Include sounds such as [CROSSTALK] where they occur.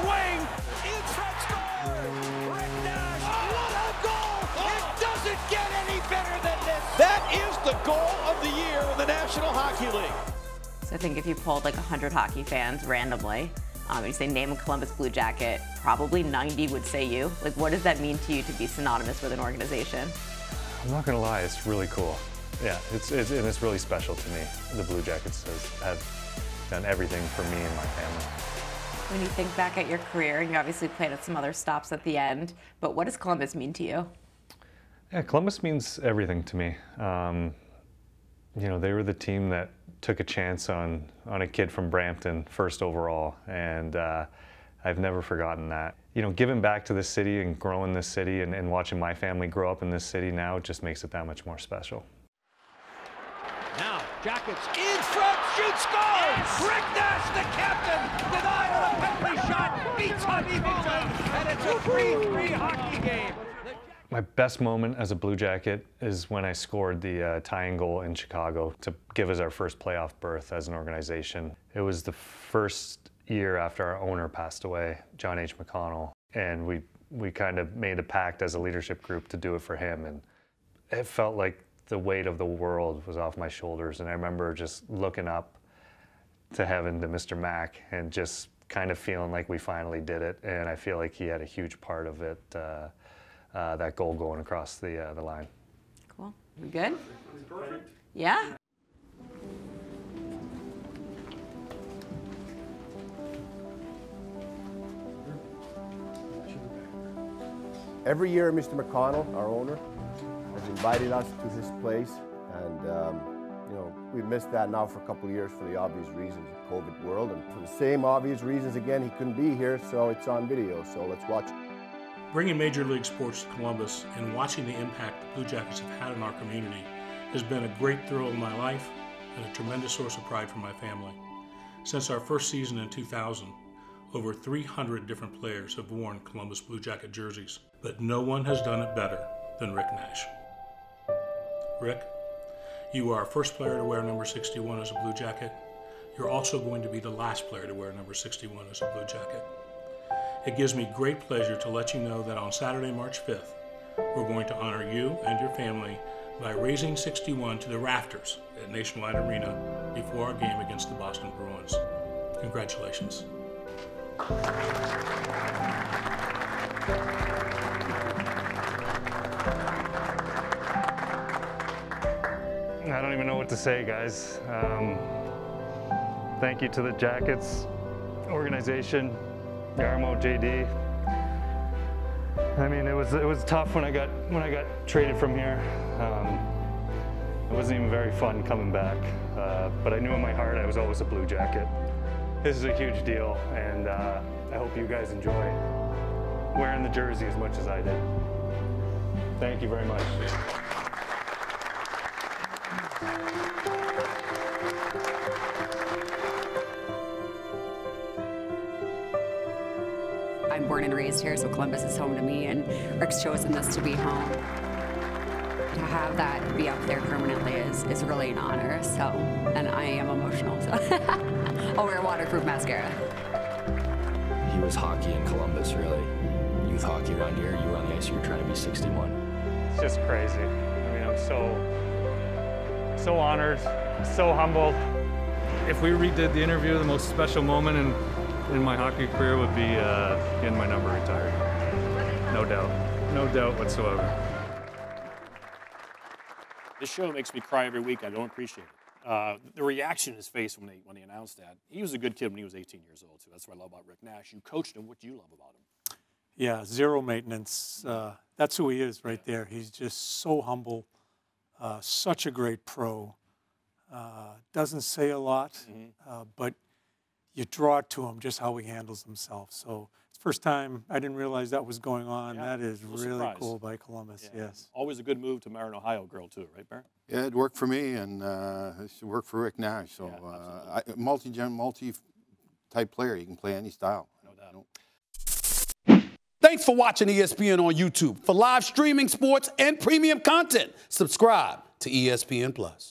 swing. In front score. Rick Nash. What a goal. It doesn't get any better than this. That is the goal of the year in the National Hockey League. So I think if you polled like 100 hockey fans randomly, um, and you say name a Columbus Blue Jacket, probably 90 would say you. Like, what does that mean to you to be synonymous with an organization? I'm not gonna lie, it's really cool. Yeah, it's, it's and it's really special to me. The Blue Jackets has, have done everything for me and my family. When you think back at your career, and you obviously played at some other stops at the end, but what does Columbus mean to you? Yeah, Columbus means everything to me. Um, you know, they were the team that took a chance on on a kid from Brampton, first overall, and uh, I've never forgotten that. You know, giving back to this city and growing this city and, and watching my family grow up in this city now just makes it that much more special. Now, Jackets in front, shoot, score! Rick Nash, the captain, denied on a penalty shot, beats Huntington, and it's a 3-3 hockey game. My best moment as a Blue Jacket is when I scored the uh, tying goal in Chicago to give us our first playoff berth as an organization. It was the first year after our owner passed away, John H. McConnell, and we we kind of made a pact as a leadership group to do it for him, and it felt like the weight of the world was off my shoulders. And I remember just looking up to heaven to Mr. Mack and just kind of feeling like we finally did it. And I feel like he had a huge part of it. Uh, uh, that goal going across the uh, the line. Cool. We good? Perfect. Yeah. Every year, Mr. McConnell, our owner, has invited us to his place, and um, you know we missed that now for a couple years for the obvious reasons of COVID world, and for the same obvious reasons again he couldn't be here, so it's on video. So let's watch. Bringing Major League Sports to Columbus and watching the impact the Blue Jackets have had in our community has been a great thrill in my life and a tremendous source of pride for my family. Since our first season in 2000, over 300 different players have worn Columbus Blue Jacket jerseys, but no one has done it better than Rick Nash. Rick, you are first player to wear number 61 as a Blue Jacket. You're also going to be the last player to wear number 61 as a Blue Jacket. It gives me great pleasure to let you know that on Saturday, March 5th, we're going to honor you and your family by raising 61 to the rafters at Nationwide Arena before our game against the Boston Bruins. Congratulations. I don't even know what to say, guys. Um, thank you to the Jackets organization, Jarmo, JD. I mean, it was it was tough when I got when I got traded from here. Um, it wasn't even very fun coming back, uh, but I knew in my heart I was always a Blue Jacket. This is a huge deal, and uh, I hope you guys enjoy wearing the jersey as much as I did. Thank you very much. I'm born and raised here, so Columbus is home to me, and Rick's chosen this to be home. To have that be up there permanently is, is really an honor, so, and I am emotional, so. [LAUGHS] I'll wear waterproof mascara. He was hockey in Columbus, really. Youth hockey around here, you were on the ice, you were trying to be 61. It's just crazy. I mean, I'm so, so honored, so humbled. If we redid the interview, the most special moment in, in my hockey career would be uh, getting my number retired. No doubt. No doubt whatsoever. This show makes me cry every week. I don't appreciate it. Uh, the reaction in his face when they when they announced that. He was a good kid when he was 18 years old, so that's what I love about Rick Nash. You coached him. What do you love about him? Yeah, zero maintenance. Uh, that's who he is right there. He's just so humble, uh, such a great pro. Uh, doesn't say a lot, uh, but you draw it to him just how he handles himself. So it's first time I didn't realize that was going on. Yeah, that is really surprise. cool by Columbus. Yeah. Yes. Always a good move to marry an Ohio girl too, right, Baron? Yeah, it worked for me, and uh, it should work for Rick Nash. So, Yeah, uh, I, multi-gen, multi-type player. you can play any style. No doubt. Thanks for watching E ESPN on YouTube. For live streaming sports and premium content, subscribe to E ESPN Plus.